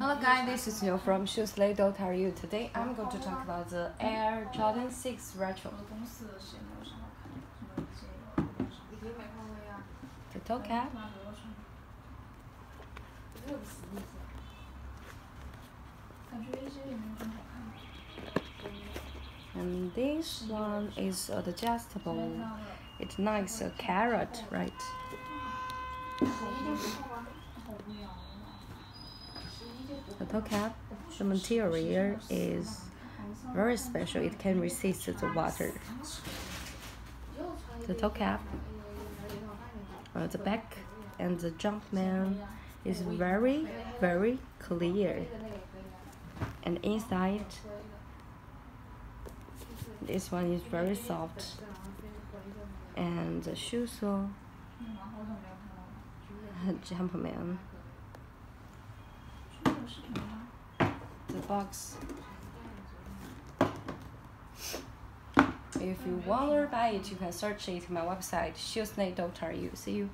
Hello guys, this is Neil from Shoeslay.ru. Today I'm going to talk about the Air Jordan 6 Retro. The toe cap. And this one is adjustable. It's nice, a carrot, right? The toe cap, the material is very special. It can resist the water. The toe cap, uh, the back, and the jump man is very, very clear. And inside, this one is very soft. And the shoe sole, Jumpman the box. If you want to buy it, you can search it my website, shoeslay.ru. See you.